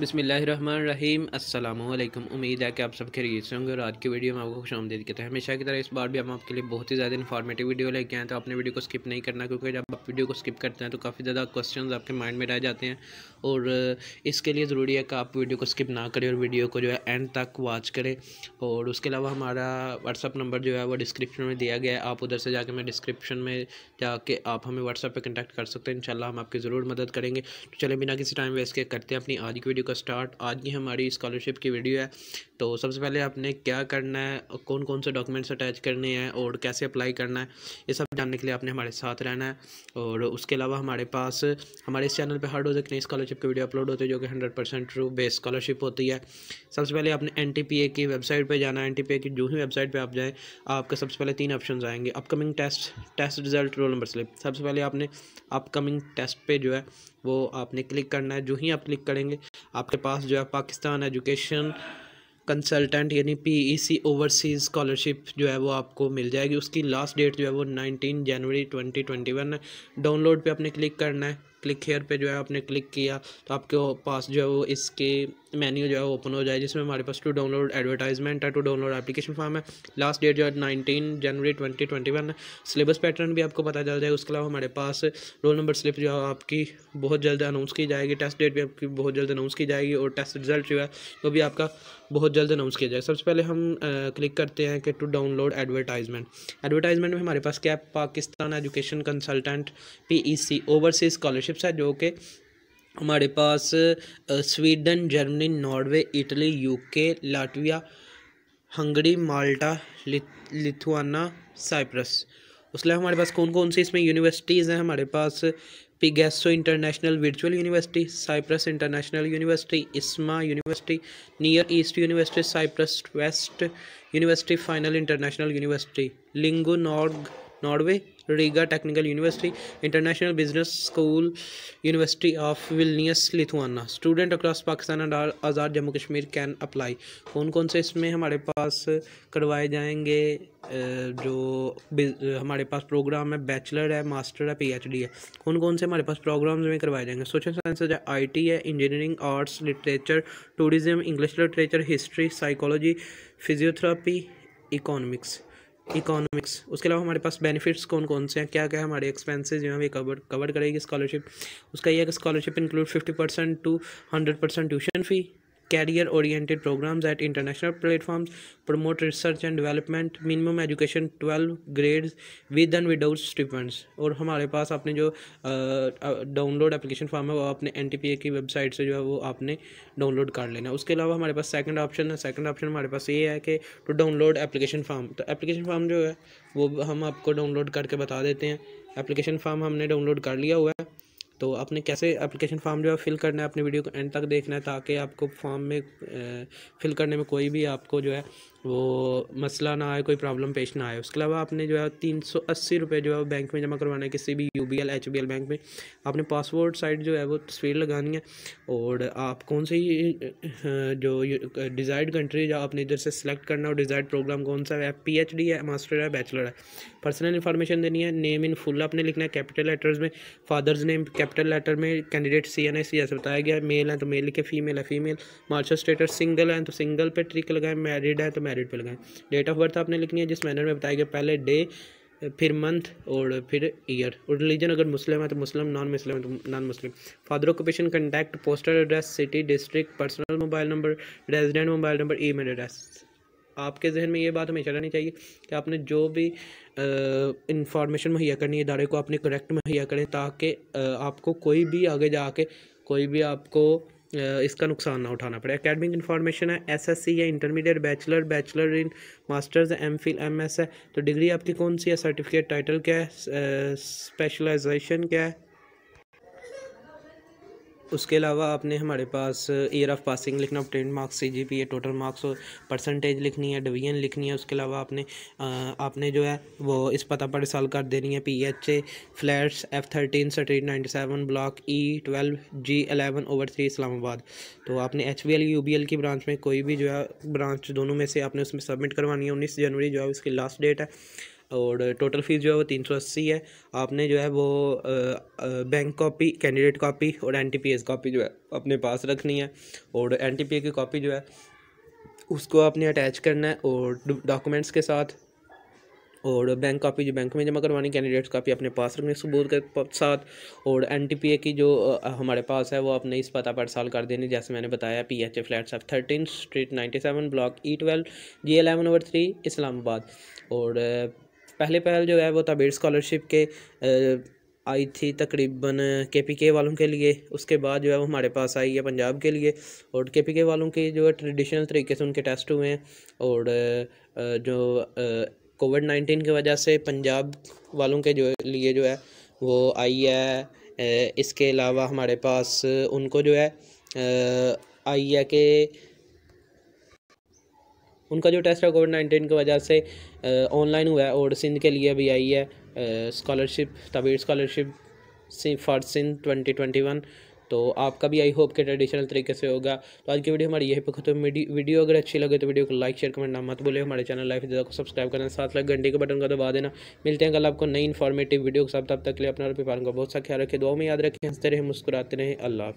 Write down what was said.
बिसमीम अल्लाम उम्मीद है कि आप सब खरीद से होंगे और आज की वीडियो में आपको खुश आमदीद कहते हैं हमेशा की तरह इस बार भी हम आपके लिए बहुत ही ज़्यादा इन्फॉर्मेटिव वीडियो लेके आए तो आपने वीडियो को स्किप नहीं करना, क्योंकि जब आप वीडियो को स्किप करते हैं तो काफ़ी ज़्यादा क्वेश्चन आपके माइंड में रह जाते हैं। और इसके लिए ज़रूरी है कि आप वीडियो को स्किप ना करें और वीडियो को जो है एंड तक वॉच करें। और उसके अलावा हमारा व्हाट्सअप नंबर जो है, वो डिस्क्रिप्शन में दिया गया है। आप उधर से जाकर मैं डिस्क्रिप्शन में जाके आप हमें व्हाट्सअप पर कंटेक्ट कर सकते हैं। इंशाल्लाह हम आपकी ज़रूर मदद करेंगे। तो चले बिना किसी टाइम वेस्ट के करते हैं अपनी आज की वीडियो। का स्टार्ट आज की हमारी स्कॉलरशिप की वीडियो है। तो सबसे पहले आपने क्या करना है कौन कौन से डॉक्यूमेंट्स अटैच करने हैं और कैसे अप्लाई करना है, ये सब जानने के लिए आपने हमारे साथ रहना है। और उसके अलावा हमारे पास, हमारे इस चैनल पर हर रोज़ एक नई स्कॉलरशिप की वीडियो अपलोड होती है जो कि hundred percent true base scholarship होती है। सबसे पहले आपने एन की वेबसाइट पर जाना है। एन की जो ही वेबसाइट पर आप जाएँ, आपके सबसे पहले तीन ऑप्शन आएँगे। Upcoming test test result roll number slip सबसे पहले आपने अपकमिंग टेस्ट पे जो है वो आपने क्लिक करना है, जो ही आप क्लिक करेंगे, आपके पास जो है पाकिस्तान एजुकेशन कंसल्टेंट यानी P E C overseas scholarship जो है वो आपको मिल जाएगी। उसकी लास्ट डेट जो है वो नाइनटीन जनवरी ट्वेंटी ट्वेंटी वन है। डाउनलोड पे आपने क्लिक करना है। क्लिक हेयर पे जो है आपने क्लिक किया तो आपके पास जो है वो इसके मेन्यू जो है ओपन हो जाए, जिसमें हमारे पास टू डाउनलोड एडवर्टाइजमेंट है टू डाउनलोड एप्लीकेशन फॉर्म है। लास्ट डेट जो है नाइनटीन जनवरी ट्वेंटी ट्वेंटी वन है। सिलेबस पैटर्न भी आपको पता चल जाएगा, उसके अलावा हमारे पास रोल नंबर स्लिप जो है आपकी बहुत जल्द अनाउंस की जाएगी टेस्ट डेट भी आपकी बहुत जल्द अनाउंस की जाएगी, और टेस्ट रिज़ल्ट जो है, वो भी आपका बहुत जल्द अनाउंस किया जाएगा। सबसे पहले हम क्लिक करते हैं कि टू डाउनलोड एडवर्टाइजमेंट एडवर्टाइजमेंट में हमारे पास क्या Pakistan education consultant P E C overseas scholarships है जो कि हमारे पास Sweden, Germany, Norway, Italy, UK, Latvia, Hungary, Malta Lithuania, Cyprus. उसके हमारे पास कौन कौन सी इसमें यूनिवर्सिटीज़ हैं? हमारे पास Pegaso international virtual university Cyprus international university ISMA university near east university Cyprus west university final international university lingo नॉर्ग Norway Riga technical university international business school university of Vilnius Lithuania student across Pakistan and Azad Jammu Kashmir can apply कौन कौन से इसमें हमारे पास करवाए जाएँगे जो हमारे पास प्रोग्राम है बैचलर है मास्टर है पीएचडी है? कौन कौन से हमारे पास प्रोग्राम्स में करवाए जाएँगे? सोशल साइंसेज है आईटी है engineering arts literature tourism English literature history psychology physiotherapy economics economics उसके अलावा हमारे पास बेनिफिट्स कौन कौन से हैं? क्या क्या हमारे एक्सपेंसेस जो हैं कवर कवर करेगी स्कॉलरशिप उसका ये scholarship include fifty percent to hundred percent tuition fee career oriented programs at international platforms, promote research and development, minimum education 12 grades, with and without stipends. और हमारे पास आपने जो डाउनलोड एप्लीकेशन फॉर्म है, वो आपने एन की वेबसाइट से जो है, वो आपने डाउनलोड कर लेना उसके अलावा हमारे पास सेकंड ऑप्शन है। सेकंड ऑप्शन हमारे पास ये है कि टू डाउनलोड एप्लीकेशन फॉर्म तो एप्लीकेशन फॉर्म जो है, वो हम आपको डाउनलोड करके बता देते हैं। एप्लीकेशन फॉर्म हमने डाउनलोड कर लिया हुआ है। तो आपने कैसे एप्लीकेशन फॉर्म जो है फिल करना है, अपने वीडियो को एंड तक देखना है, ताकि आपको फॉर्म में फिल करने में कोई भी आपको जो है वो मसला ना आए, कोई प्रॉब्लम पेश ना आए। उसके अलावा आपने जो है तीन सौ अस्सी रुपये जो है वो बैंक में जमा करवाना है, किसी भी U B L H B L bank में। आपने पासपोर्ट साइड जो है वो तस्वीर लगानी है और आप कौन सी जो डिज़ाइड कंट्री जो आपने इधर से सिलेक्ट करना और डिज़ाइड प्रोग्राम कौन सा है पी एच डी है मास्टर है बैचलर है। पर्सनल इन्फॉर्मेशन देनी है नेम इन फुल आपने लिखना है कैपिटल लेटर्स में फादर्स नेम कैपिटल लेटर में candidate C N S C ऐसे बताया गया मेल है तो मेल लिखे फीमेल है फीमेल मार्शल स्टेटस सिंगल है तो सिंगल पे ट्रिक लगाए मैरिड है तो मैरिड पे लगाएँ। डेट ऑफ़ बर्थ आपने लिखनी है, जिस मैनर में बताया गया, पहले डे फिर मंथ और फिर ईयर और रिलीजन अगर मुस्लिम है तो मुस्लिम नॉन मुस्लिम है तो non Muslim father occupation contact postal address city district personal mobile number resident mobile number email address आपके जहन में ये बात हमेशा रहनी चाहिए कि आपने जो भी इंफॉर्मेशन मुहैया करनी है, इदारे को आपने करेक्ट मुहैया करें, ताकि आपको कोई भी आगे जाके, कोई भी आपको इसका नुकसान ना उठाना पड़े। अकेडमिक इन्फॉर्मेशन है एसएससी या intermediate bachelor bachelor in masters M Phil M S है। तो डिग्री आपकी कौन सी है? सर्टिफिकेट टाइटल क्या है? स्पेशलाइजेशन क्या है? उसके अलावा आपने हमारे पास ईयर ऑफ़ पासिंग लिखना ten marks C G P total marks percentage लिखनी है डिवीज़न लिखनी है, उसके अलावा आपने आपने जो है वो इस पता पर साल कर देनी है P H A flats F thirteen street ninety seven block E twelve G eleven over three Islamabad तो आपने H B L U B L की ब्रांच में कोई भी जो है ब्रांच दोनों में से आपने उसमें सबमिट करवानी है, उन्नीस जनवरी जो है उसकी लास्ट डेट है। और टोटल फ़ीस जो है वो तीन सौ अस्सी है। आपने जो है वो बैंक कॉपी कैंडिडेट कॉपी और N T P S copy जो है अपने पास रखनी है। और एन टी पी ए की कॉपी जो है, उसको आपने अटैच करना है और डॉक्यूमेंट्स के साथ। और बैंक कॉपी जो बैंक में जमा करवानी कैंडिडेट्स कॉपी अपने पास रखने सबूत के साथ। और एन की जो हमारे पास है वो अपने इस पता पर साल कर देनी, जैसे मैंने बताया P H A flat F thirteen street ninety seven block E twelve G eleven over three Islamabad. और पहले पहल जो है वो तबीर स्कॉलरशिप के आई थी तकरीबन के पी के वालों के लिए। उसके बाद जो है वो हमारे पास आई है पंजाब के लिए। और के पी के वालों के जो है ट्रेडिशनल तरीके से उनके टेस्ट हुए हैं। और जो कोविड नाइन्टीन की वजह से पंजाब वालों के जो लिए जो है वो आई है। इसके अलावा हमारे पास उनको जो है आई है कि उनका जो टेस्ट है कोविड नाइन्टीन की वजह से ऑनलाइन हुआ है, और सिंध के लिए भी आई है scholarship तबीर scholarship for Sindh twenty twenty one तो आपका भी आई होप के ट्रेडिशनल तरीके से होगा। तो आज की वीडियो हमारी यही पे खत्म वीडियो अगर अच्छी लगे तो वीडियो को लाइक शेयर कमेंट ना मत बोले हमारे चैनल लाइफ ज़्यादा को सब्सक्राइब करना, साथ लाइक घंटे के बटन का दबा देना। मिलते हैं कल आपको नई इन्फॉर्मेटिव वीडियो के साथ। तब तक के लिए अपना पालन का बहुत सा ख्याल रखें दुआ में याद रखें, हँसते रहे, मुस्कुराते रहें। अल्लाह